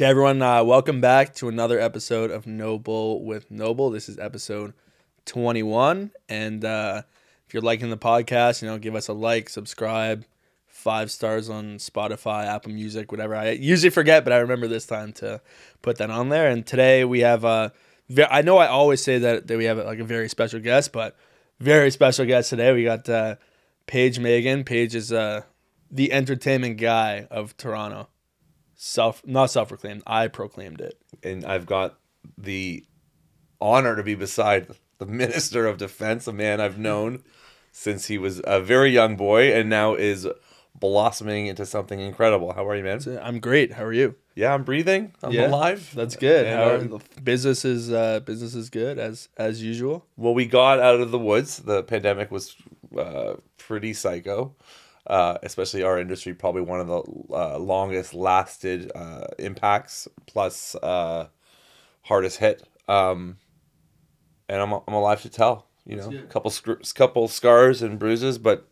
Okay, everyone, uh, welcome back to another episode of No Bull with Noble. This is episode 21. And uh, if you're liking the podcast, you know, give us a like, subscribe, five stars on Spotify, Apple Music, whatever. I usually forget, but I remember this time to put that on there. And today we have a, ve- I know I always say that, that we have like a very special guest, but very special guest today. We got uh, Paige Magen. Paige is uh, the entertainment guy of Toronto. Self, not self-proclaimed. I proclaimed it. and I've got the honor to be beside the Minister of Defense, a man I've known since he was a very young boy and now is blossoming into something incredible. How are you, man? I'm great. How are you? Yeah, I'm breathing. I'm Yeah, alive. That's good. And, How um, business is uh, business is good as as usual. well, we got out of the woods. The pandemic was uh, pretty psycho. Uh, especially our industry, probably one of the uh, longest lasted uh, impacts, plus uh, hardest hit. Um, and I'm I'm alive to tell. You know, a couple couple scars and bruises, but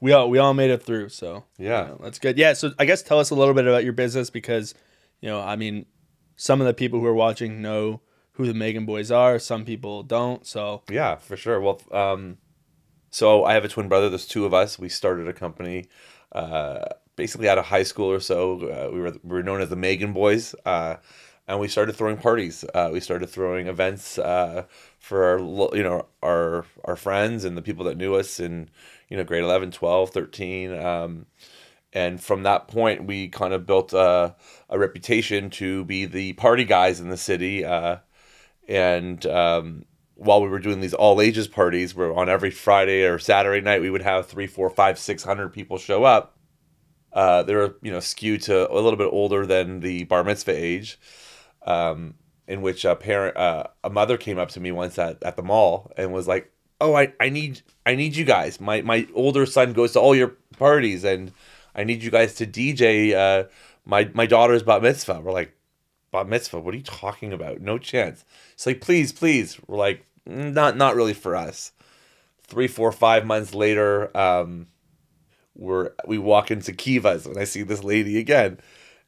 We all we all made it through, so yeah, you know, that's good. Yeah, so I guess tell us a little bit about your business because you know, I mean, some of the people who are watching know who the Magen Boys are. Some people don't. So yeah, for sure. Well, um, so I have a twin brother. There's two of us. We started a company, uh, basically out of high school or so. Uh, we were we were known as the Magen Boys, uh, and we started throwing parties. Uh, we started throwing events uh, for our you know our our friends and the people that knew us in you know grade 11, 12, 13. Um, and from that point, we kind of built a, a reputation to be the party guys in the city. Uh, and um, while we were doing these all ages parties, where on every Friday or Saturday night we would have three, four, five, six hundred people show up. Uh, they were you know skewed to a little bit older than the bar mitzvah age, um, in which a parent, uh, a mother came up to me once at, at the mall and was like, "Oh, I, I need I need you guys. My my older son goes to all your parties and I need you guys to DJ uh, my my daughter's bat mitzvah." We're like, bat mitzvah? What are you talking about? No chance. It's like, please, please. We're like, "Mm, not not really for us. Three, four, five months later, um, we're we walk into Kiva's and I see this lady again.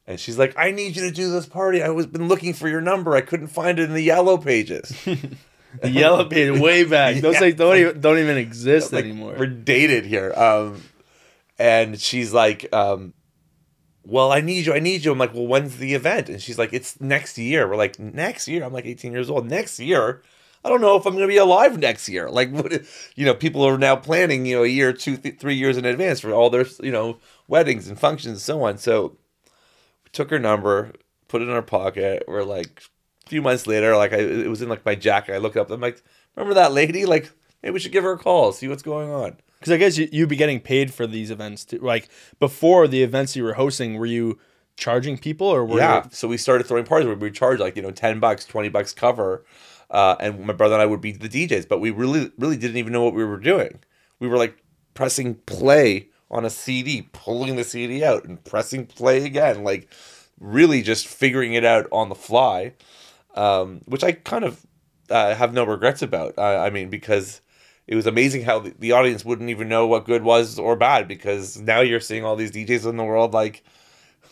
And she's like, I need you to do this party. I was been looking for your number. I couldn't find it in the yellow pages. the yellow page way back. Those Yeah. like don't even don't even exist like, anymore. We're dated here. Um, and she's like, um, well, I need you. I need you. I'm like, well, when's the event? And she's like, it's next year. We're like, next year. I'm like 18 years old. Next year. I don't know if I'm going to be alive next year. Like, what, you know, people are now planning, you know, a year, two, th- three years in advance for all their, you know, weddings and functions and so on. So we took her number, put it in our pocket. We're like, a few months later, like I, it was in like my jacket. I look up. I'm like, remember that lady? Like, maybe we should give her a call, see what's going on. Because I guess you, you'd be getting paid for these events too. Like before the events you were hosting, were you charging people or were yeah. you So we started throwing parties where we charge like, you know, 10 bucks, 20 bucks cover. Uh, and my brother and I would be the DJs, but we really, really didn't even know what we were doing. We were like pressing play on a CD, pulling the CD out and pressing play again, like really just figuring it out on the fly, um, which I kind of uh, have no regrets about. Uh, I mean, because it was amazing how the, the audience wouldn't even know what good was or bad because now you're seeing all these DJs in the world like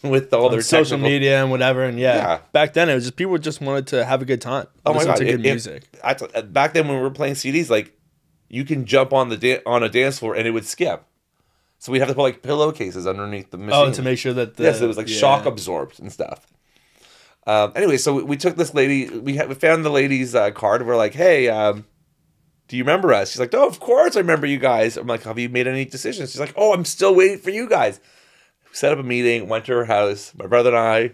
with all their social technical- media and whatever? And yeah, Yeah. back then it was just people just wanted to have a good time. Oh my god! to good it- it- music. I t- back then when we were playing CDs, like you can jump on the da- on a dance floor and it would skip. So we'd have to put like pillowcases underneath the machine. oh, to make sure that the, yes, it was like yeah. shock absorbed and stuff. Um, anyway, so we, we took this lady. We, had, we found the lady's uh, card. And we're like, "Hey, um, do you remember us?" She's like, "Oh, of course I remember you guys." I'm like, "Have you made any decisions?" She's like, "Oh, I'm still waiting for you guys." Set up a meeting. Went to her house. My brother and I,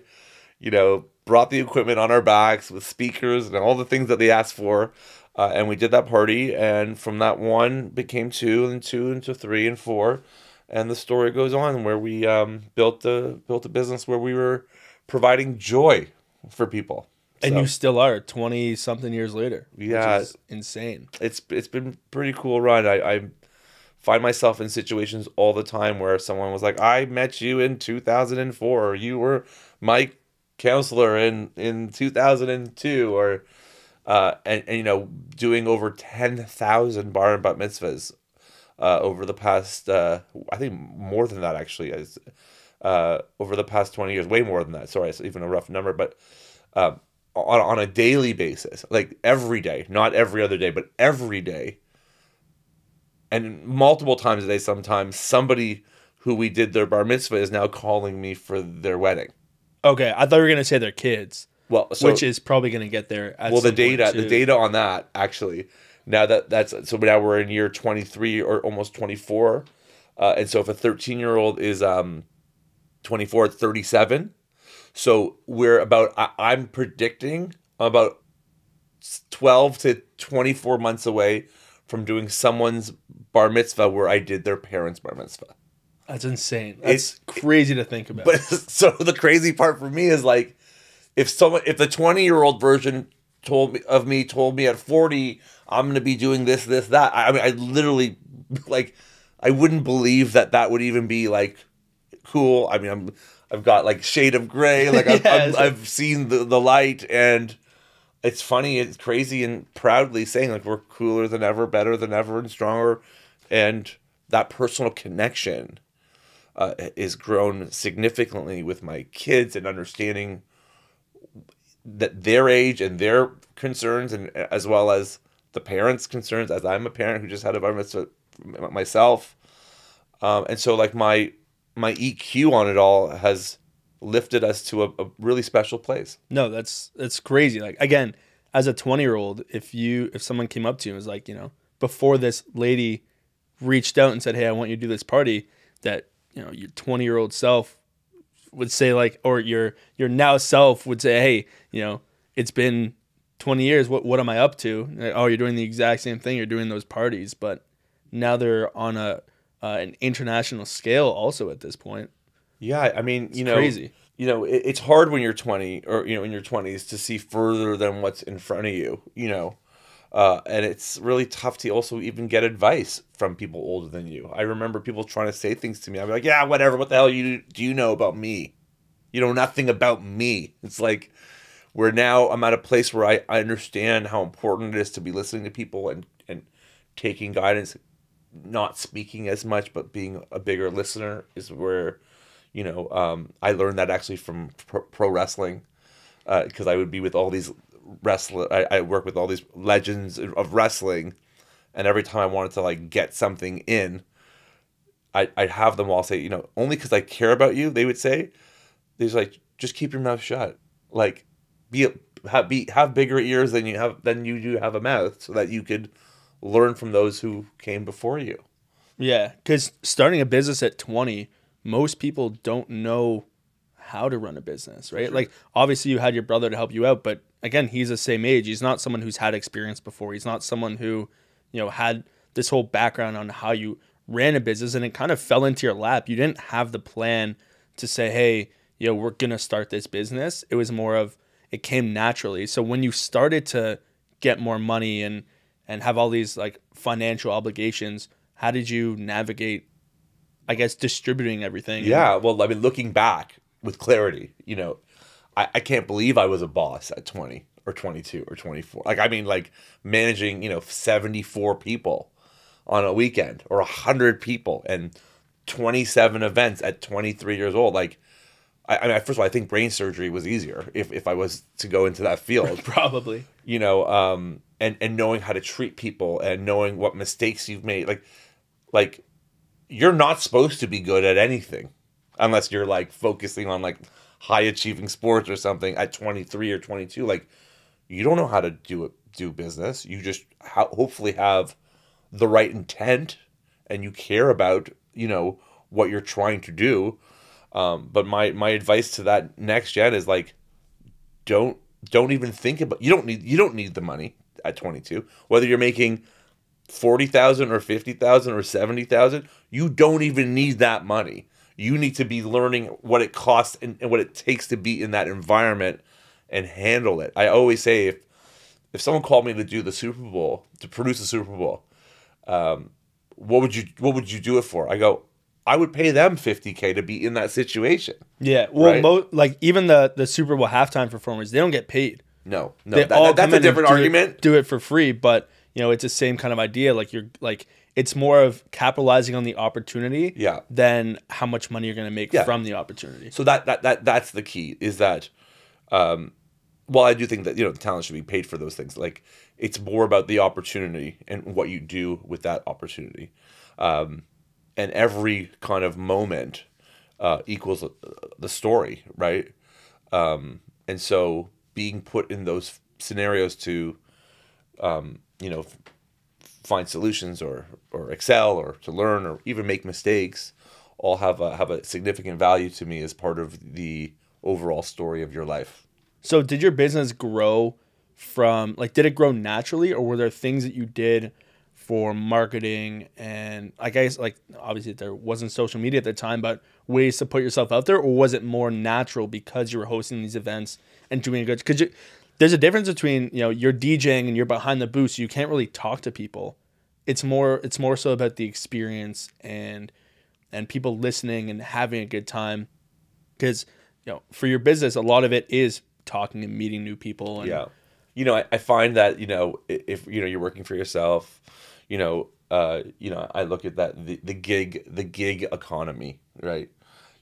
you know, brought the equipment on our backs with speakers and all the things that they asked for. Uh, and we did that party, and from that one became two, and two into three and four, and the story goes on where we um, built a built a business where we were providing joy for people. and So you still are twenty something years later. Yeah. which is insane. it's it's been pretty cool run. I, I find myself in situations all the time where someone was like, "I met you in 2004," or "You were my counselor in in 2002," or uh, and, and you know, doing over 10,000 bar and bat mitzvahs uh, over the past, uh, I think more than that actually. As uh, over the past 20 years, way more than that. Sorry, it's even a rough number, but um, on, on a daily basis, like every day, not every other day, but every day, and multiple times a day, sometimes somebody who we did their bar mitzvah is now calling me for their wedding. Okay, I thought you were gonna say their kids, Well, so, which is probably gonna get there. Well, the data, the data on that actually. Now that that's so now we're in year 23 or almost 24, uh, and so if a 13 year old is um 24, it's 37. So we're about I, I'm predicting about 12 to 24 months away from doing someone's bar mitzvah where I did their parents' bar mitzvah. That's insane. It's crazy to think about. But so the crazy part for me is like if someone if the 20 year old version told me of me told me at 40 I'm going to be doing this this that I, I mean I literally like I wouldn't believe that that would even be like cool. I mean I'm I've got like shade of gray like I've, Yes. I've, I've seen the the light and it's funny it's crazy and proudly saying like we're cooler than ever better than ever and stronger. And that personal connection uh, is grown significantly with my kids and understanding that their age and their concerns and as well as the parents concerns as i'm a parent who just had a bar mitzvah myself. Um, and so like my my eq on it all has lifted us to a, a really special place No, that's that's crazy. Like again, as a 20 year old, if you if someone came up to you and was like, you know, before this lady reached out and said, "Hey, I want you to do this party," that you know your 20 year old self would say like, or your your now self would say, "Hey, you know, it's been 20 years. What what am I up to?" Like, oh, you're doing the exact same thing. You're doing those parties, but now they're on a uh, an international scale also at this point. Yeah, I mean, you know, crazy. You know, it, it's hard when you're 20 or you know in your 20s to see further than what's in front of you. You know, uh, and it's really tough to also even get advice from people older than you. I remember people trying to say things to me. I'd be like, "Yeah, whatever. What the hell you do you know about me? You know nothing about me." It's like where now I'm at a place where I, I understand how important it is to be listening to people and and taking guidance, not speaking as much but being a bigger listener is where you know um, I learned that actually from pro, pro wrestling because I would be with all these wrestler I, I work with all these legends of wrestling and every time I wanted to like get something in I, I'd have them all say you know only because I care about you they would say they're like just keep your mouth shut. Like be have be have bigger ears than you have than you do have a mouth so that you could learn from those who came before you. Yeah, because starting a business at 20, most people don't know how to run a business, right? Like, obviously, you had your brother to help you out, but again, he's the same age. He's not someone who's had experience before. He's not someone who, you know, had this whole background on how you ran a business and it kind of fell into your lap. You didn't have the plan to say, hey, you know, we're going to start this business. It was more of, it came naturally. So when you started to get more money and, and have all these like financial obligations, how did you navigate I guess distributing everything? Yeah, well, I mean, looking back with clarity, you know, I, I can't believe I was a boss at 20 or 22 or 24. Like, I mean, like managing, you know, 74 people on a weekend or 100 people and 27 events at 23 years old. Like, I, I mean, first of all, I think brain surgery was easier if, if I was to go into that field. probably. you know, um, and and knowing how to treat people and knowing what mistakes you've made, like, like you're not supposed to be good at anything unless you're like focusing on like high achieving sports or something at 23 or 22 like you don't know how to do it do business. You just ha- hopefully have the right intent and you care about you know what you're trying to do. Um, but my my advice to that next gen is like don't don't even think about you don't need you don't need the money at 22 whether you're making 40,000 or 50,000 or 70,000 you don't even need that money you need to be learning what it costs and, and what it takes to be in that environment and handle it i always say if if someone called me to do the super bowl to produce the super bowl um, what would you what would you do it for i go i would pay them 50k to be in that situation Yeah. Well, Right. mo- like even the the Super Bowl halftime performers, they don't get paid. no no They that, that- that's a different do it- argument do it for free, but you know it's the same kind of idea. Like you're like it's more of capitalizing on the opportunity Yeah. than how much money you're going to make Yeah. from the opportunity. So that that that that's the key is that, um, well, I do think that you know the talent should be paid for those things. Like it's more about the opportunity and what you do with that opportunity, um, and every kind of moment uh, equals uh, the story, right? Um, and so being put in those scenarios to, um, you know, find solutions or or excel or to learn or even make mistakes all have a have a significant value to me as part of the overall story of your life. So did your business grow from like did it grow naturally or were there things that you did for marketing and I guess like obviously there wasn't social media at the time but ways to put yourself out there or was it more natural because you were hosting these events and doing good cuz you there's a difference between you know you're DJing and you're behind the booth so you can't really talk to people it's more it's more so about the experience and and people listening and having a good time because you know for your business a lot of it is talking and meeting new people and Yeah. You know, I, I find that, you know, if you know you're working for yourself, you know, uh, you know, I look at that the, the gig the gig economy, right?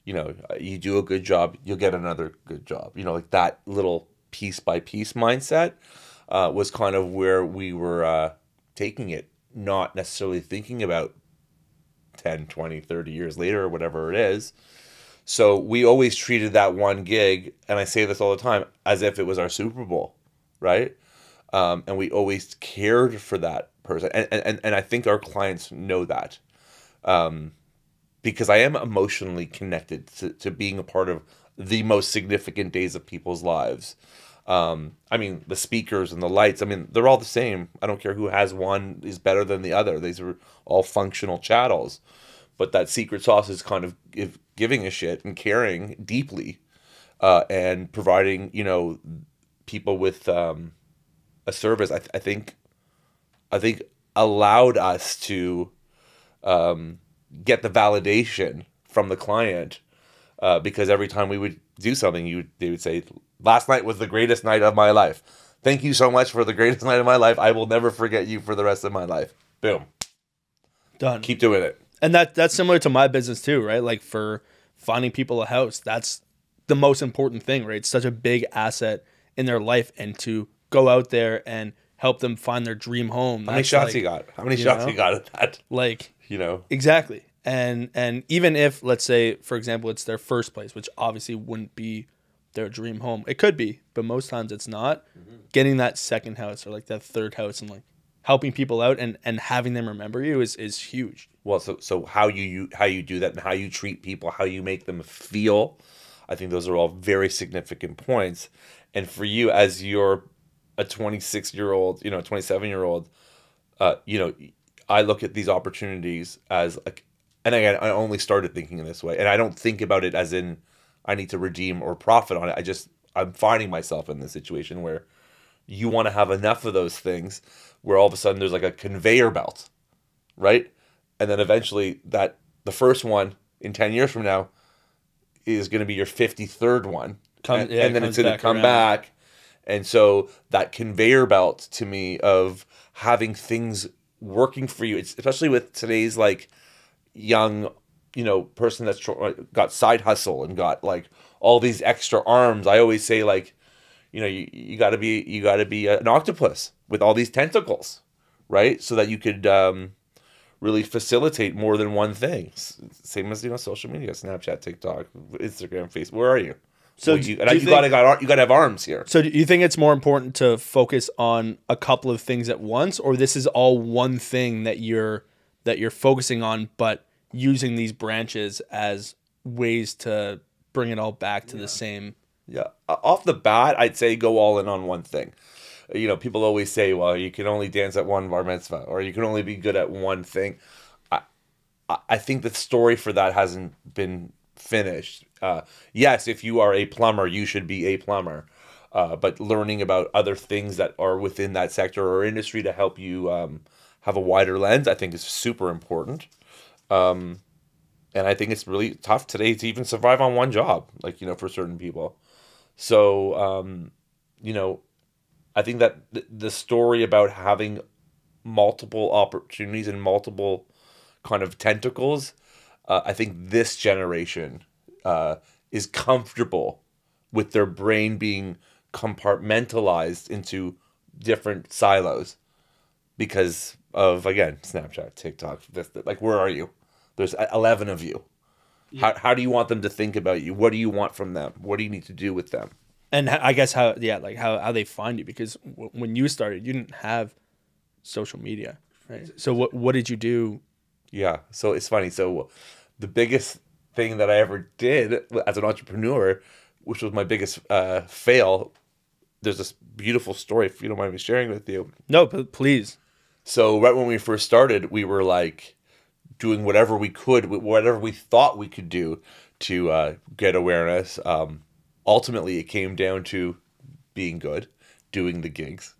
You know, you do a good job, you'll get another good job. You know, like that little piece by piece mindset uh, was kind of where we were uh, taking it, not necessarily thinking about 10, 20, 30 years later or whatever it is. So we always treated that one gig, and I say this all the time, as if it was our Super Bowl, right? Um, and we always cared for that person, and and and I think our clients know that, um, because I am emotionally connected to, to being a part of the most significant days of people's lives. Um, I mean, the speakers and the lights. I mean, they're all the same. I don't care who has one is better than the other. These are all functional chattels but that secret sauce is kind of giving a shit and caring deeply uh, and providing you know people with um, a service I, th- I think i think allowed us to um, get the validation from the client uh, because every time we would do something you would, they would say last night was the greatest night of my life. Thank you so much for the greatest night of my life. I will never forget you for the rest of my life. Boom. Done. Keep doing it. And that that's similar to my business too right? Like for finding people a house that's the most important thing right? It's such a big asset in their life and to go out there and help them find their dream home how many shots like, you got? How many shots know? you got at that? Like you know? exactly and and even if let's say for example it's their first place which obviously wouldn't be their dream home. It could be but most times it's not. Getting that second house or like that third house and like helping people out and and having them remember you is is huge. Well so so how you, you how you do that and how you treat people how you make them feel i think those are all very significant points. And for you as you're a 26 year old you know 27 year old uh you know i look at these opportunities as like and again i only started thinking in this way and i don't think about it as in i need to redeem or profit on it. I just i'm finding myself in this situation where you want to have enough of those things where all of a sudden there's like a conveyor belt right? And then eventually that the first one in 10 years from now is going to be your 53rd one. Come- and, yeah, and then it's going to come around. back. And so that conveyor belt to me of having things working for you it's especially with today's like young you know person that's tr- got side hustle and got like all these extra arms i always say like you know you, you got to be you got to be an octopus with all these tentacles right? So that you could um really facilitate more than one thing. Same as you know social media snapchat tiktok instagram facebook where are you? So Well, you, do you you think- gotta got you gotta have arms here. So do you think it's more important to focus on a couple of things at once or this is all one thing that you're that you're focusing on but using these branches as ways to bring it all back to the same Yeah. Off the bat, I'd say go all in on one thing. You know, people always say, well, you can only dance at one bar mitzvah or you can only be good at one thing. I, I- I think the story for that hasn't been finished. Uh, yes, if you are a plumber, you should be a plumber. Uh, but learning about other things that are within that sector or industry to help you um, have a wider lens, I think is super important. Um, and I think it's really tough today to even survive on one job, like, you know, for certain people. So, um, you know, I think that th- the story about having multiple opportunities and multiple kind of tentacles. Uh, I think this generation uh, is comfortable with their brain being compartmentalized into different silos because of again Snapchat, TikTok. This, like, where are you? There's eleven of you. How, how do you want them to think about you? What do you want from them? What do you need to do with them? and I guess how yeah like how, how they find you because w- when you started you didn't have social media right so what what did you do Yeah. So it's funny. So the biggest thing that I ever did as an entrepreneur, which was my biggest uh, fail, there's this beautiful story, if you don't mind me sharing with you. no but please So right when we first started, we were like doing whatever we could, whatever we thought we could do to uh, get awareness. Um, ultimately, it came down to being good, doing the gigs,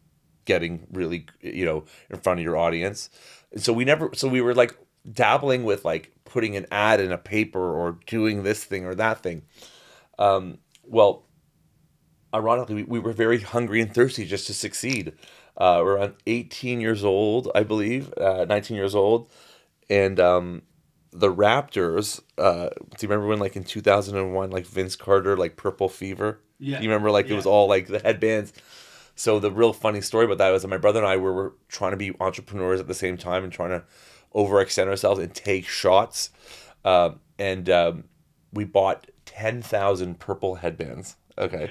getting really, you know, in front of your audience. And so we never, so we were like dabbling with like putting an ad in a paper or doing this thing or that thing. Um, well, ironically, we, we were very hungry and thirsty just to succeed. Uh, we're around 18 years old, I believe, uh, 19 years old. And um, the Raptors, uh, do you remember when, like, in 2001, like Vince Carter, like Purple Fever? Yeah. Do you remember, like, it was all like the headbands? So the real funny story about that was that my brother and I were, were trying to be entrepreneurs at the same time and trying to overextend ourselves and take shots. Um, and um, we bought 10,000 purple headbands. Okay.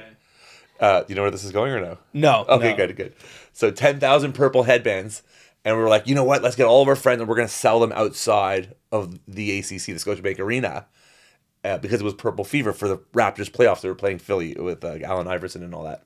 Uh, you know where this is going or no? no Okay, no. good, good. So 10,000 purple headbands. And we were like, you know what? Let's get all of our friends and we're going to sell them outside of the ACC, the Scotiabank Arena, uh, because it was Purple Fever for the Raptors playoffs. They were playing Philly with uh, Allen Iverson and all that.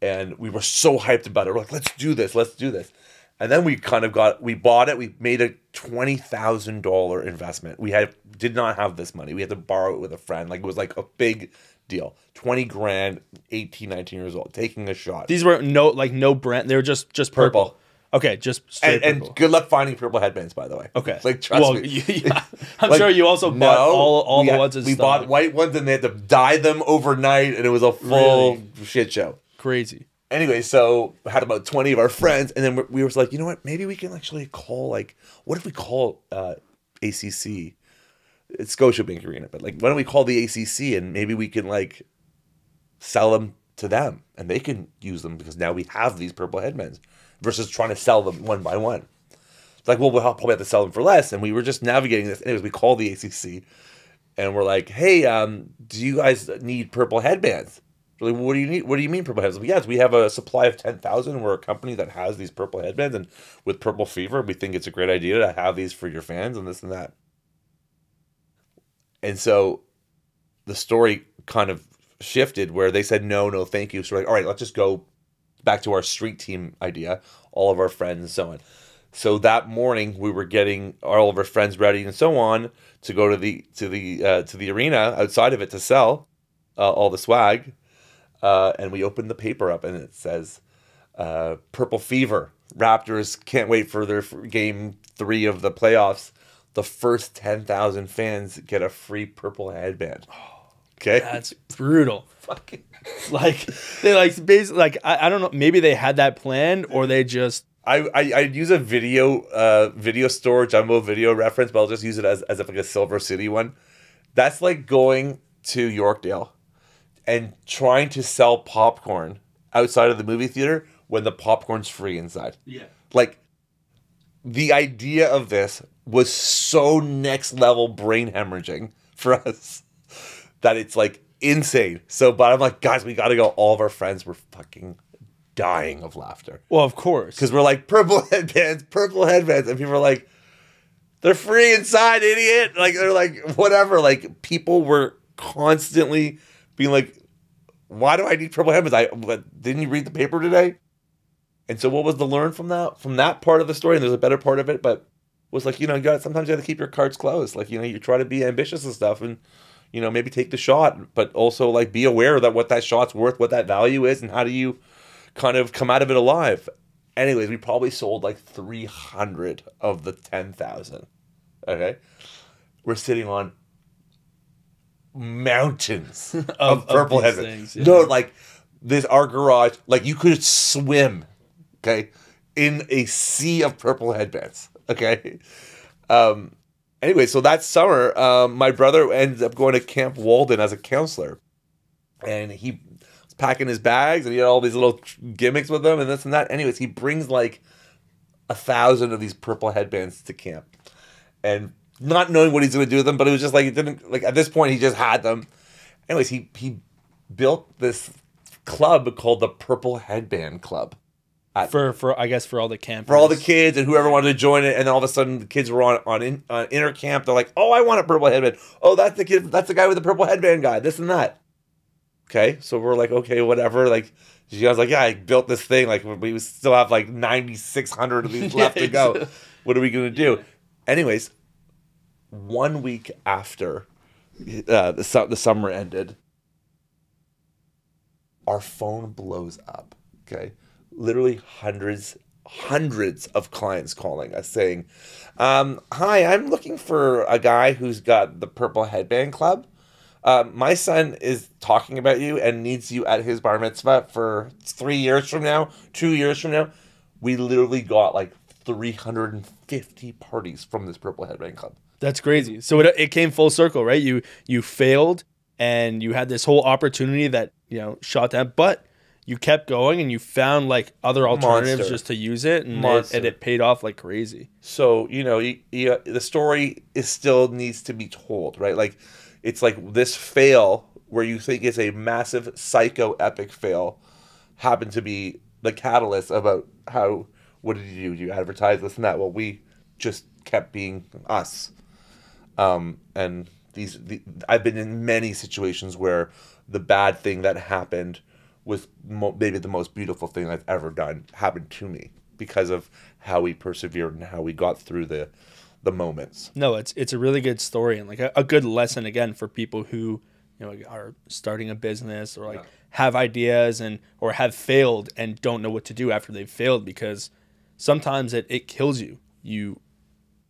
And we were so hyped about it. We're like, let's do this, let's do this. And then we kind of got, we bought it. We made a twenty thousand dollar investment. We had did not have this money. We had to borrow it with a friend. Like it was like a big deal. Twenty grand, 18, 19 years old, taking a shot. these were no like no brand they were just just purple, Purple. okay just straight and, purple and good luck finding purple headbands, by the way. okay like trust well, me. yeah. i'm Like, sure you also bought all all the had- ones we bought white ones, and they had to dye them overnight, and it was a full Really? shit show. crazy Anyway, so had about twenty of our friends, and then we, we was like, you know what? Maybe we can actually call like, what if we call uh, ACC? It's Scotiabank Arena, but like, why don't we call the ACC and maybe we can like sell them to them, and they can use them because now we have these purple headbands versus trying to sell them one by one. It's like, well, we'll probably have to sell them for less, and we were just navigating this. Anyways, we called the ACC, and we're like, hey, um, do you guys need purple headbands? Like, what do you need? What do you mean purple headbands? Yes, we have a supply of ten thousand. We're a company that has these purple headbands, and with Purple Fever, we think it's a great idea to have these for your fans and this and that. And so, the story kind of shifted where they said no, no, thank you. So we're like, all right, let's just go back to our street team idea. All of our friends and so on. So that morning, we were getting all of our friends ready and so on to go to the to the uh, to the arena outside of it to sell uh, all the swag. Uh, and we opened the paper up, and it says uh, "Purple Fever." Raptors can't wait for their game three of the playoffs. The first ten thousand fans get a free purple headband. Okay, that's brutal fucking. like they like basically like I, I don't know maybe they had that planned or they just I, I I'd use a video uh video store jumbo video reference, but I'll just use it as as if like a Silver City one. That's like going to Yorkdale and trying to sell popcorn outside of the movie theater when the popcorn's free inside. yeah Like the idea of this was so next level brain hemorrhaging for us that it's like insane. So, but I'm like, guys, we got to go. All of our friends were fucking dying of laughter well of course because we're like purple headbands, purple headbands, and people are like, they're free inside, idiot. Like they're like whatever. Like people were constantly being like, why do I need purple headbands? I didn't you read the paper today? And so what was the learn from that from that part of the story? And there's a better part of it, but was like you know you got sometimes you got to keep your cards closed. Like you know you try to be ambitious and stuff and. You know, maybe take the shot, but also like be aware that what that shot's worth, what that value is, and how do you kind of come out of it alive. Anyways, we probably sold like 300 of the 10,000. Okay. We're sitting on mountains of, of purple heaven. things, yeah. No, like this, our garage, like you could swim. Okay. in a sea of purple headbands. Okay. Um, anyway, so that summer, um, my brother ended up going to Camp Walden as a counselor, and he was packing his bags, and he had all these little gimmicks with him, and this and that. Anyways, he brings like a thousand of these purple headbands to camp, and not knowing what he's going to do with them, but it was just like it didn't like at this point he just had them. Anyways, he he built this club called the Purple Headband Club for for I guess for all the campers. for all the kids and whoever wanted to join it. And then all of a sudden, the kids were on on, in, on inner camp. They're like, "Oh, I want a purple headband. Oh, that's the kid. That's the guy with the purple headband guy. This and that." Okay, so we're like, okay, whatever. Like, she was like, "Yeah, I built this thing. Like, we still have like ninety six hundred of these left to go. What are we gonna do?" Anyways, one week after uh, the su- the summer ended, our phone blows up. Okay, literally hundreds hundreds of clients calling us saying, um, "Hi, I'm looking for a guy who's got the Purple Headband Club. Um, my son is talking about you and needs you at his bar mitzvah for three years from now, two years from now." We literally got like 350 parties from this Purple Headband Club. That's crazy. So it, it came full circle, right? You you failed and you had this whole opportunity that, you know, shot down, but you kept going and you found like other alternatives Monster. just to use it and, it and it paid off like crazy. So you know, you, you, the story is still needs to be told, right? Like, it's like this fail where you think is a massive psycho epic fail happened to be the catalyst about how what did you do? You advertise this and that. Well, we just kept being us. Um, and these, the, I've been in many situations where the bad thing that happened was mo- maybe the most beautiful thing I've ever done happened to me because of how we persevered and how we got through the the moments. No, it's it's a really good story and like a, a good lesson again for people who you know are starting a business or like Yeah. have ideas and or have failed and don't know what to do after they've failed because sometimes it, it kills you. You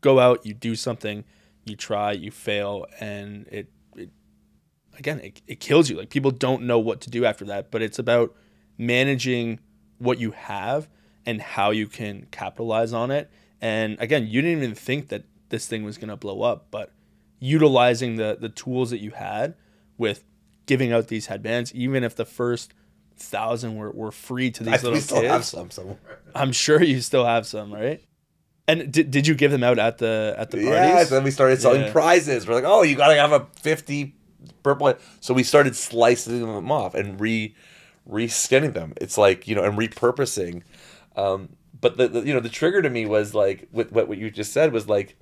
go out, you do something, you try, you fail, and it, it again it, it kills you. Like people don't know what to do after that, but it's about managing what you have and how you can capitalize on it. And again, you didn't even think that this thing was gonna blow up, but utilizing the the tools that you had with giving out these headbands, even if the first thousand were, were free to these I, little we kids. have some somewhere. I'm sure you still have some, right? And did, did you give them out at the at the parties? Yeah, then we started selling Yeah. prizes. We're like, oh, you gotta have a fifty purple. So we started slicing them off and re re-skinning them. It's like you know, and repurposing. Um, but the, the you know the trigger to me was like with what what you just said was like,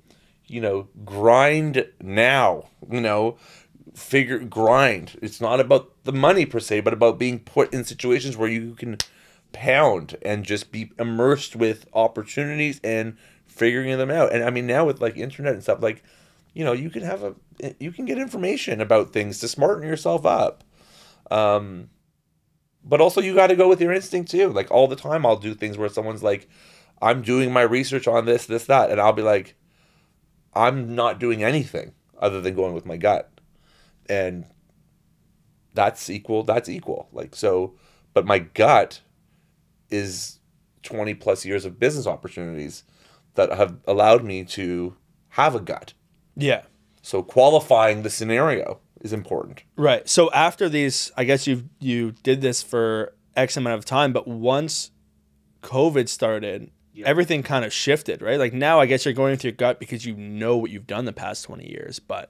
you know, grind now. You know, figure grind. It's not about the money per se, but about being put in situations where you can pound and just be immersed with opportunities and figuring them out. And I mean now with like internet and stuff, like, you know, you can have a you can get information about things to smarten yourself up. Um but also you got to go with your instinct too. Like all the time I'll do things where someone's like I'm doing my research on this, this, that, and I'll be like I'm not doing anything other than going with my gut. And that's equal, that's equal. Like so but my gut is 20 plus years of business opportunities that have allowed me to have a gut. Yeah. So qualifying the scenario is important. Right. So after these, I guess you you did this for X amount of time, but once COVID started, everything kind of shifted, right? Like now, I guess you're going with your gut because you know what you've done the past twenty years. But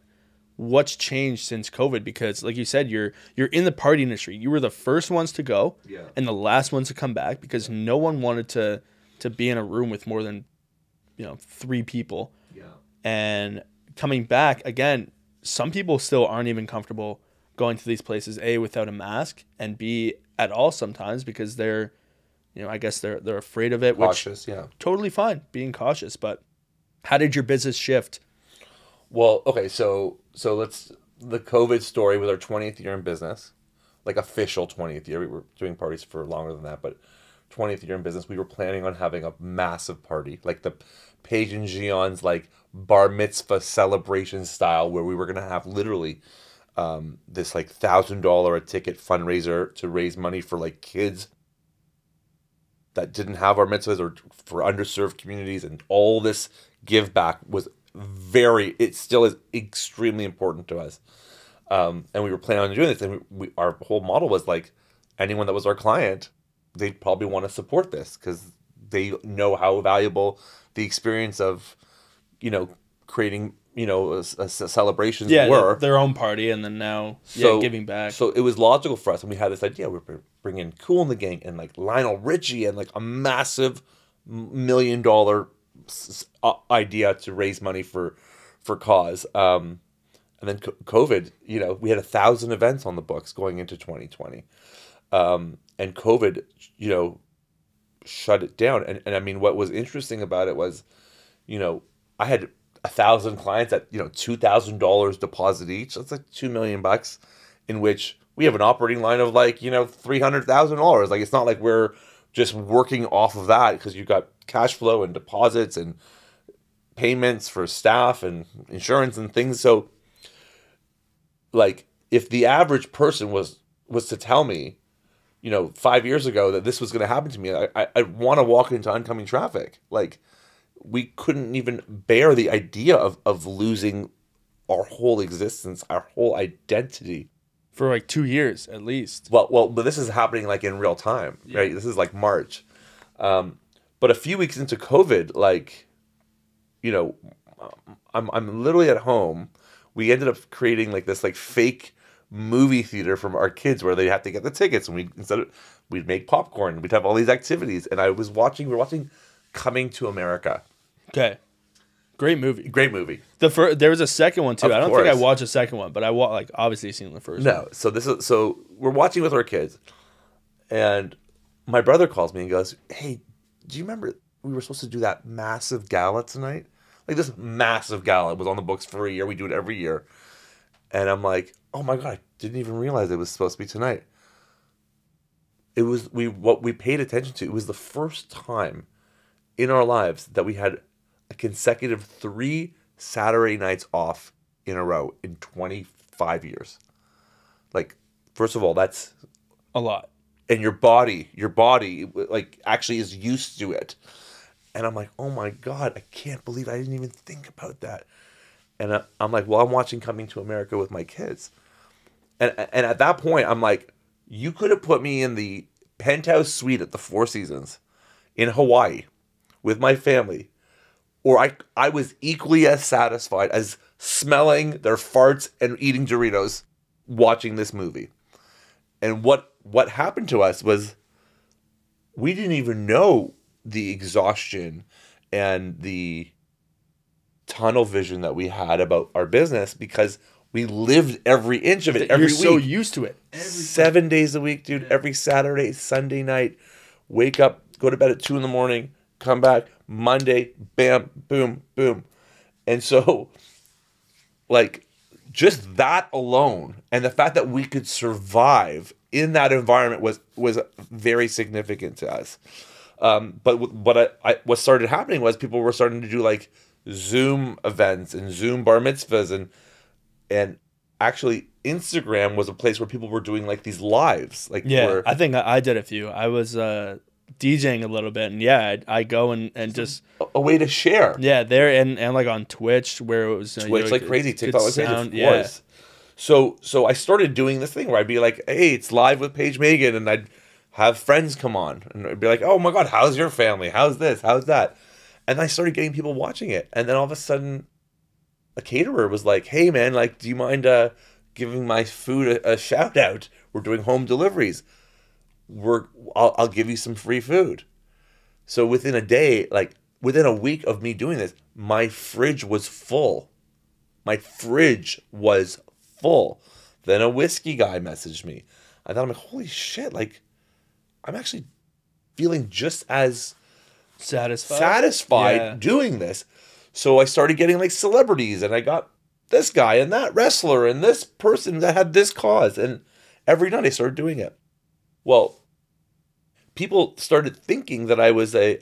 what's changed since COVID? Because, like you said, you're you're in the party industry. You were the first ones to go, Yeah. and the last ones to come back because no one wanted to to be in a room with more than you know three people Yeah. and coming back again some people still aren't even comfortable going to these places a without a mask and b at all sometimes because they're you know i guess they're they're afraid of it which Cautious, yeah. totally fine being cautious but how did your business shift Well, okay, so so let's the COVID story was our 20th year in business. Like official 20th year. We were doing parties for longer than that, but 20th year in business, we were planning on having a massive party, like the Paige and Gion's like bar mitzvah celebration style, where we were gonna have literally um, this like thousand dollar a ticket fundraiser to raise money for like kids that didn't have our mitzvahs or for underserved communities and all this give back was very it still is extremely important to us. Um, and we were planning on doing this and we, we, our whole model was like anyone that was our client they'd probably want to support this because they know how valuable the experience of you know creating you know a, a celebrations yeah, were their own party, and then now So- yeah, giving back. so it was logical for us, and we had this idea. We were bringing Kool and the Gang and like Lionel Richie and like a massive million dollar uh, idea to raise money for for cause. Um, and then COVID, you know, we had a thousand events on the books going into 2020, um, and COVID, you know, shut it down. And and I mean, what was interesting about it was, you know, I had a thousand clients at you know two thousand dollars deposit each. That's like two million bucks, in which we have an operating line of like you know three hundred thousand dollars. Like it's not like we're just working off of that because you've got cash flow and deposits and payments for staff and insurance and things. So, like, if the average person was was to tell me, you know, five years ago that this was going to happen to me, I I, I want to walk into oncoming traffic. Like, we couldn't even bear the idea of of losing our whole existence, our whole identity. for like two years at least. Well, well, but this is happening like in real time, right? This is like March. Um, but a few weeks into COVID, like, you know, I'm I'm literally at home. We ended up creating like this like fake movie theater from our kids where they have to get the tickets, and we instead of we'd make popcorn, we'd have all these activities, and I was watching. We were watching Coming to America. Okay, great movie. Great movie. The first there was a second one too. Of I don't think I watched the second one, but I wa- like obviously seen the first. one. No, so this is so we're watching with our kids, and my brother calls me and goes, "Hey, do you remember we were supposed to do that massive gala tonight? Like this massive gala was on the books for a year. We do it every year." And I'm like, "Oh my god, I didn't even realize it was supposed to be tonight." It was we what we paid attention to. It was the first time in our lives that we had a consecutive three Saturday nights off in a row in 25 years. Like, first of all, that's a lot. and your body, your body, like actually is used to it. And I'm like, oh my god, I can't believe I didn't even think about that. And I, I'm like, well, I'm watching Coming to America with my kids, and and at that point, I'm like, you could have put me in the penthouse suite at the Four Seasons in Hawaii with my family, or I I was equally as satisfied as smelling their farts and eating Doritos watching this movie. And what what happened to us was we didn't even know the exhaustion and the tunnel vision that we had about our business because we lived every inch of it every You're so used to it. seven days a week, dude. Every Saturday, Sunday night, wake up, go to bed at two in the morning, come back Monday, bam, boom, boom, and so, like, just that alone, and the fact that we could survive in that environment was was very significant to us. Um, but what I, I what started happening was people were starting to do like Zoom events and Zoom bar mitzvahs and and actually Instagram was a place where people were doing like these lives, like Yeah, where, I think I, I did a few. I was uh, DJing a little bit, and yeah, I, I go and, and just a, a way to share. yeah there and, and like on Twitch where it was uh, you Twitch know, like good- crazy, TikTok like crazy, sound, yeah. course. So so I started doing this thing where I'd be like, hey, it's live with Paige Magen, and I'd have friends come on, and I'd be like, oh my god, how's your family? How's this? How's that? And I started getting people watching it, and then all of a sudden, a caterer was like, hey man, like, do you mind uh, giving my food a, a shout out? We're doing home deliveries. We're I'll, I'll give you some free food. So within a day, like within a week of me doing this, my fridge was full. My fridge was full. Then a whiskey guy messaged me. I thought I'm like, holy shit, like I'm actually feeling just as Satisfied. satisfied Yeah. doing this. So I started getting like celebrities and I got this guy and that wrestler and this person that had this cause. And every night I started doing it. Well, people started thinking that I was a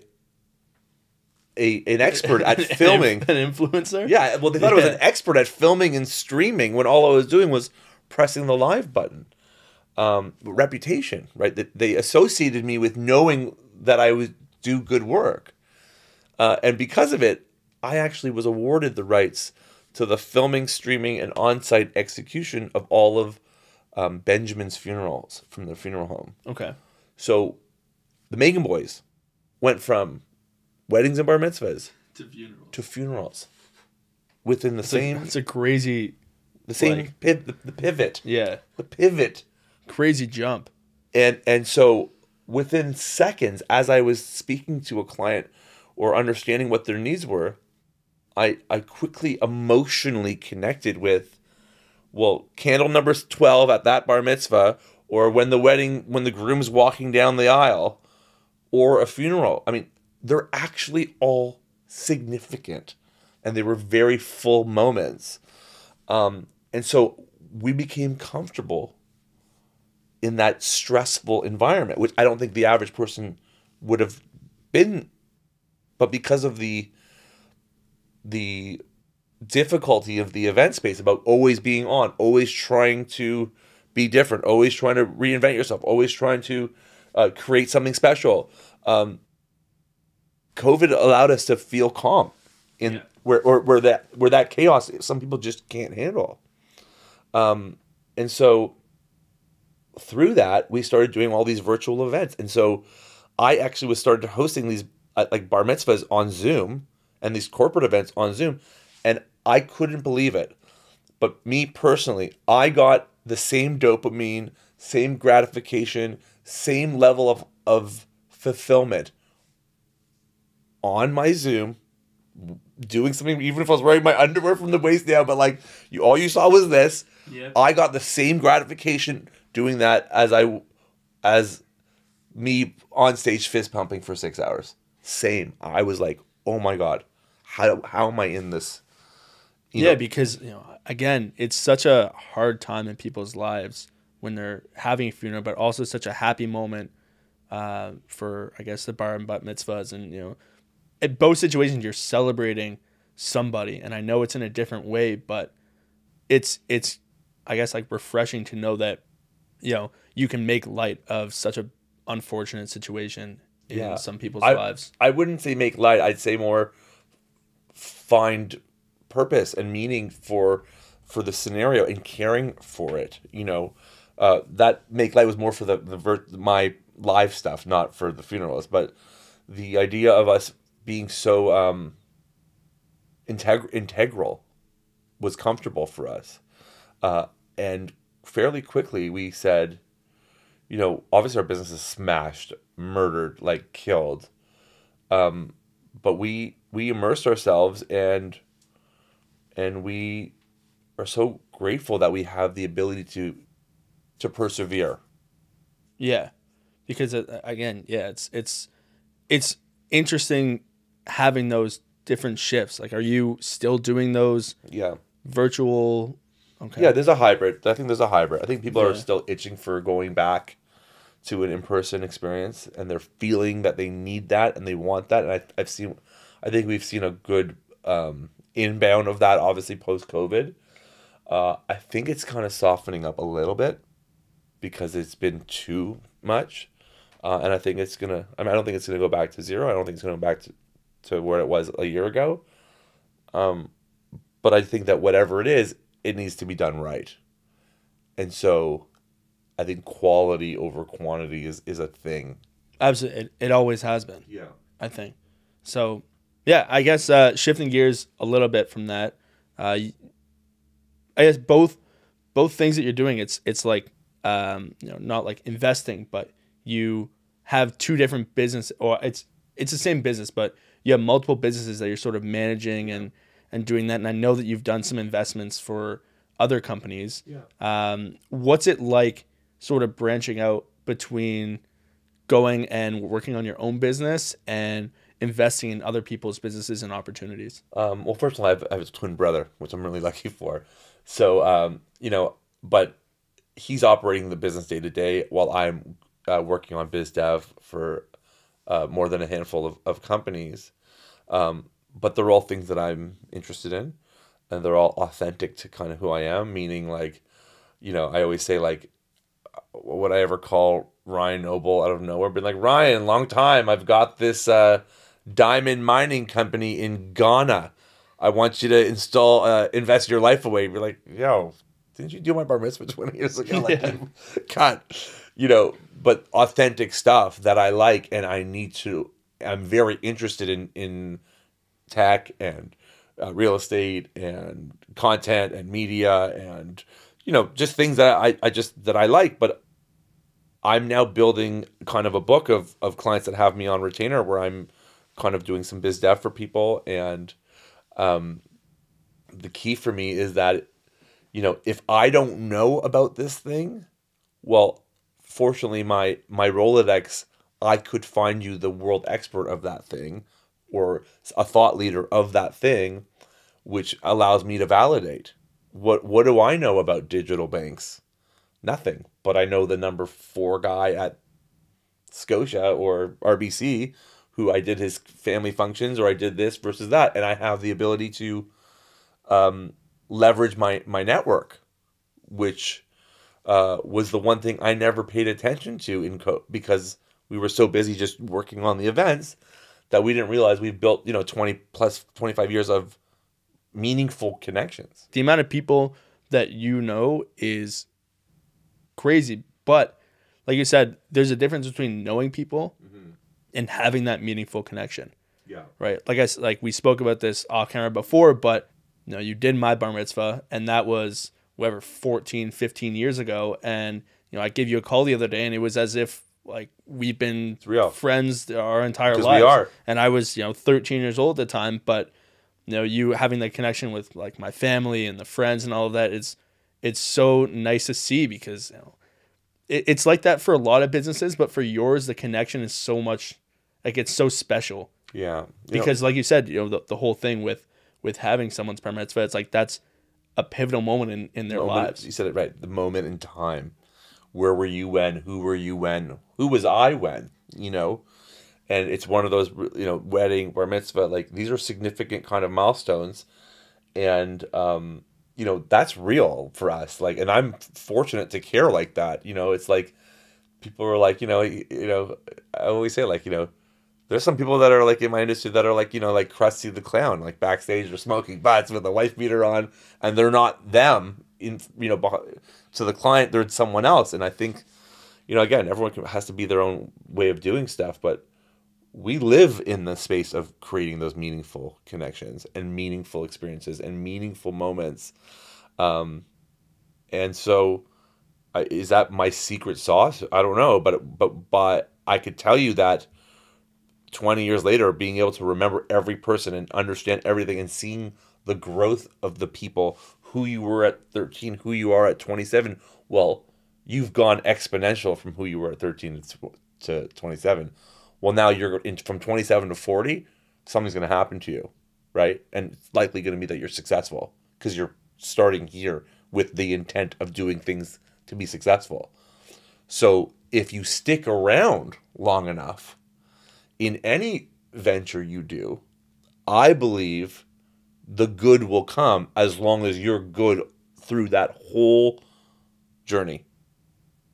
a an expert at filming. an influencer. Yeah, well, they thought I was an expert at filming and streaming when all I was doing was pressing the live button. Um, reputation, right? That they associated me with knowing that I would do good work. Uh, and because of it, I actually was awarded the rights to the filming, streaming, and on site execution of all of um, Benjamin's funerals from the funeral home. Okay. So the Magen Boys went from weddings and bar mitzvahs To funeral. to funerals within the It's same a, it's a crazy, the same like- piv- the, the pivot yeah, the pivot crazy jump. and and so within seconds as i was speaking to a client or understanding what their needs were i i quickly emotionally connected with well candle number 12 at that bar mitzvah or when the wedding when the groom's walking down the aisle or a funeral i mean they're actually all significant and they were very full moments um, and so we became comfortable in that stressful environment, which I don't think the average person would have been. But because of the the difficulty of the event space about always being on, always trying to be different, always trying to reinvent yourself, always trying to uh, create something special. Um, COVID allowed us to feel calm in Yeah. where or where that where that chaos some people just can't handle. Um, and so through that we started doing all these virtual events, and so I actually was started hosting these uh, like bar mitzvahs on Zoom and these corporate events on Zoom, and I couldn't believe it. But me personally, I got the same dopamine, same gratification, same level of of fulfillment on my Zoom, doing something, even if I was wearing my underwear from the waist down, but like you, all you saw was this. Yeah. I got the same gratification doing that as I, as me on stage fist pumping for six hours. Same. I was like, oh my god, how how am I in this? You yeah, know, because you know, again, it's such a hard time in people's lives when they're having a funeral, but also such a happy moment uh, for, I guess, the bar and bat mitzvahs, and you know, in both situations, you're celebrating somebody, and I know it's in a different way, but it's it's, I guess, like refreshing to know that, you know, you can make light of such a unfortunate situation in Yeah. some people's I, lives. I wouldn't say make light. I'd say more find purpose and meaning for for the scenario and caring for it. You know, uh, that make light was more for the the ver- my live stuff, not for the funerals. But the idea of us being so um, integ- integral was comfortable for us, uh, and fairly quickly we said, you know, obviously our business is smashed, murdered, like killed. Um, but we we immersed ourselves and and we are so grateful that we have the ability to to persevere. Yeah, because uh, again, yeah, it's it's it's interesting having those different shifts. Like, are you still doing those Yeah. virtual? Okay. Yeah, there's a hybrid. I think there's a hybrid. I think people are still itching for going back to an in-person experience and they're feeling that they need that and they want that and I, I've seen I think we've seen a good um, inbound of that obviously post COVID. Uh, I think it's kind of softening up a little bit because it's been too much. Uh, and I think it's gonna I mean I don't think it's gonna go back to zero. I don't think it's gonna go back to, to where it was a year ago. Um, but I think that whatever it is, it needs to be done right. And so I think quality over quantity is, is a thing. absolutely. It, it always has been. Yeah. I think. So, yeah, I guess uh, shifting gears a little bit from that. Uh, I guess both both things that you're doing, it's it's like um, you know not like investing, but you have two different business, or it's it's the same business, but you have multiple businesses that you're sort of managing and and doing that. And I know that you've done some investments for other companies. Yeah. Um, what's it like, sort of branching out between going and working on your own business and investing in other people's businesses and opportunities. Um, well, first of all, I have, I have a twin brother, which I'm really lucky for. So, um, you know, but he's operating the business day to day while I'm uh, working on biz dev for uh, more than a handful of, of companies. Um, but they're all things that I'm interested in, and they're all authentic to kind of who I am. Meaning, like, you know, I always say like, what I ever call Ryan Noble out of nowhere, been like, Ryan, long time. I've got this uh, diamond mining company in Ghana. I want you to install, uh, invest your life away. Be like, yo, didn't you do my bar mitzvah 20 years ago? Like, Yeah. God, you know, but authentic stuff that I like and I need to, I'm very interested in, in tech and uh, real estate and content and media and, you know, just things that I, I just, that I like, but I'm now building kind of a book of, of clients that have me on retainer where I'm kind of doing some biz dev for people. And um, the key for me is that, you know, if I don't know about this thing, well, fortunately, my, my Rolodex, I could find you the world expert of that thing or a thought leader of that thing, which allows me to validate. What, what do I know about digital banks? Nothing. But I know the number four guy at Scotia or RBC who I did his family functions or I did this versus that. And I have the ability to um, leverage my, my network, which uh, was the one thing I never paid attention to in co- because we were so busy just working on the events that we didn't realize we've built, you know, 20 plus 25 years of meaningful connections. the amount of people that you know is crazy. But like you said, there's a difference between knowing people and having that meaningful connection, Yeah. right? Like I like we spoke about this off camera before, but you know, you did my bar mitzvah, and that was whatever 14, 15 years ago, and you know, I gave you a call the other day, and it was as if like we've been real. friends our entire 'Cause we are. And I was you know 13 years old at the time, but you know, you having that connection with like my family and the friends and all of that is it's it's so nice to see because you know it, it's like that for a lot of businesses, but for yours the connection is so much like it's so special Yeah. You know, because like you said, you know the, the whole thing with with having someone's bar mitzvah, it's like that's a pivotal moment in, in their moment- lives. You said it right. The moment in time. Where were you when? Who were you when? Who was I when? You know, and it's one of those you know wedding bar mitzvah like these are significant kind of milestones, and um, you know that's real for us. Like, and I'm fortunate to care like that. You know, it's like people are like you know you, you know I always say like you know there's some people that are like in my industry that are like you know like Krusty the Clown, like backstage or smoking butts with a wife beater on, and they're not them. In you know, to the client, they're someone else. And I think, you know, again, everyone has to be their own way of doing stuff, but we live in the space of creating those meaningful connections and meaningful experiences and meaningful moments. Um, and so, is that my secret sauce? I don't know, but but but I could tell you that 20 years later being able to remember every person and understand everything and seeing the growth of the people who you were at 13 who you are at 27 well you've gone exponential from who you were at 13 to 27 well now you're in, from 27 to 40 something's going to happen to you right? And it's likely going to be that you're successful because you're starting here with the intent of doing things to be successful. So if you stick around long enough in any venture you do, I believe the good will come as long as you're good through that whole journey.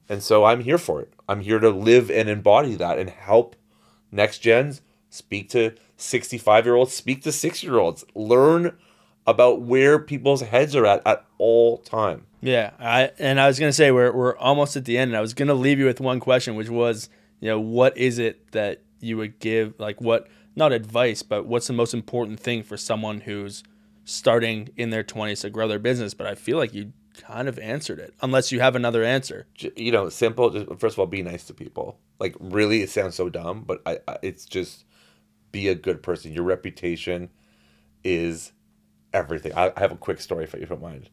And so I'm here for it. I'm here to live and embody that and help next gens speak to 65 year olds, speak to six year olds, learn about where people's heads are at at all time. Yeah, I and I was gonna say we're we're almost at the end, and I was gonna leave you with one question, which was, you know, what is it that you would give, like, what not advice, but what's the most important thing for someone who's starting in their twenties to grow their business? But I feel like you kind of answered it, unless you have another answer. You know, simple. Just, first of all, be nice to people. Like, really, it sounds so dumb, but I, I it's just be a good person. Your reputation is everything. I, I have a quick story if you don't mind.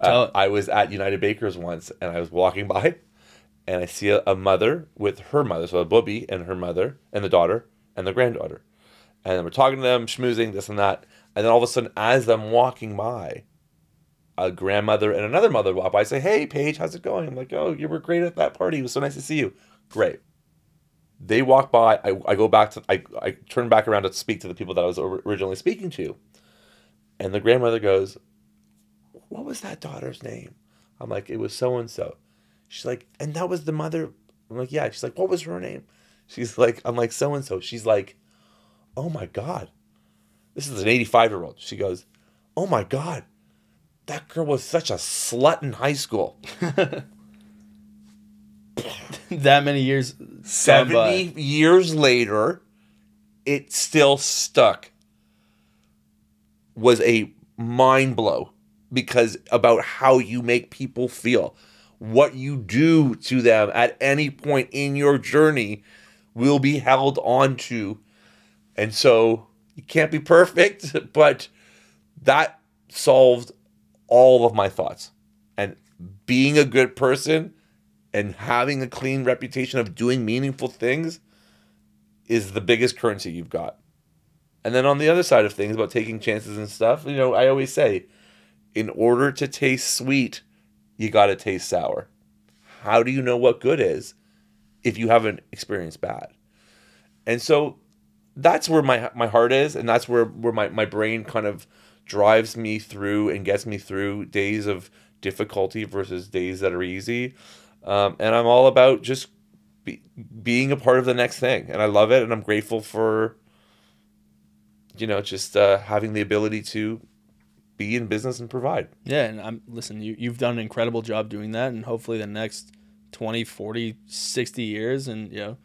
Uh. I was at United Bakers once, and I was walking by, and I see a, a mother with her mother, so a bubby and her mother, and the daughter and the granddaughter, and we're talking to them, schmoozing this and that, and then all of a sudden, as I'm walking by, a grandmother and another mother walk by. I say, "Hey, Page, how's it going?" I'm like, "Oh, you were great at that party. It was so nice to see you." Great. They walk by. I, I go back to. I, I turn back around to speak to the people that I was originally speaking to, and the grandmother goes, "What was that daughter's name?" I'm like, "It was so and so." She's like, "And that was the mother I'm like, yeah. She's like, what was her name? She's like, I'm like, so and so. She's like, oh my God. This is an 85 year old. She goes, oh my God. That girl was such a slut in high school. that many years. gone by. 70 years later, it still stuck. Was a mind blow because about how you make people feel. What you do to them at any point in your journey will be held on to. And so you can't be perfect, but that solved all of my thoughts. And being a good person and having a clean reputation of doing meaningful things is the biggest currency you've got. And then on the other side of things about taking chances and stuff, you know, I always say, in order to taste sweet, you got to taste sour. How do you know what good is if you haven't experienced bad? And so that's where my my heart is and that's where where my, my brain kind of drives me through and gets me through days of difficulty versus days that are easy. Um, and I'm all about just be, being a part of the next thing. And I love it. And I'm grateful for, you know, just uh, having the ability to be in business and provide. Yeah, and I'm listen, you you've done an incredible job doing that and hopefully the next 20, 40, 60 years and you know,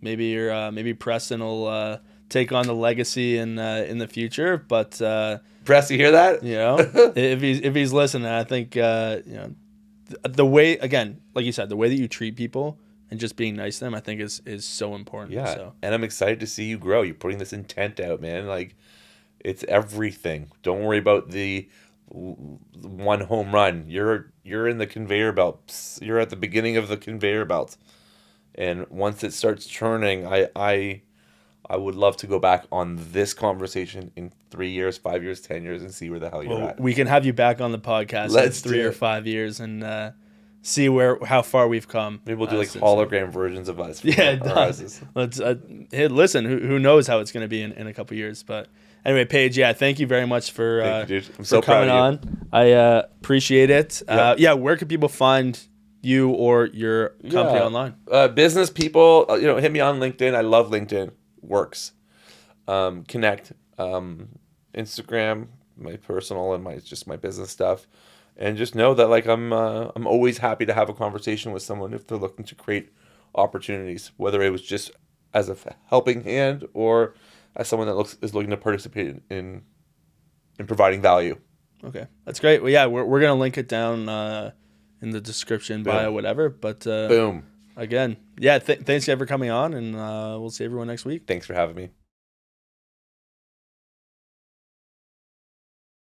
maybe you're uh, maybe Preston will uh, take on the legacy in uh, in the future, but uh, Press, you hear that? you know, if he's if he's listening, I think uh, you know th- the way again, like you said, the way that you treat people and just being nice to them, I think is is so important. Yeah. So And I'm excited to see you grow. You're putting this intent out, man. Like, it's everything. Don't worry about the one home run. You're you're in the conveyor belt. You're at the beginning of the conveyor belt. And once it starts churning, I I I would love to go back on this conversation in three years, five years, ten years, and see where the hell you're well, at. we can have you back on the podcast Let's in three or five years and uh, see where how far we've come. Maybe we'll do uh, like hologram versions of us. Yeah, it does. Let's uh, hey, listen. Who, who knows how it's going to be in, in a couple years? But anyway, Page, yeah, thank you very much for uh, you. For so coming on. I uh, appreciate it. Uh, Yeah. yeah, where can people find you or your company Yeah. online? uh, business people, uh, you know, hit me on LinkedIn. I love LinkedIn. Works. Um, connect. Um, Instagram, my personal and my just my business stuff, and just know that like I'm uh, I'm always happy to have a conversation with someone if they're looking to create opportunities, whether it was just as a helping hand or as someone that looks is looking to participate in in, in providing value. Okay, that's great. Well, yeah, we're we're gonna link it down uh, in the description, Boom. bio, whatever. But uh, Boom. again, yeah, th- thanks again for coming on, and uh, we'll see everyone next week. Thanks for having me.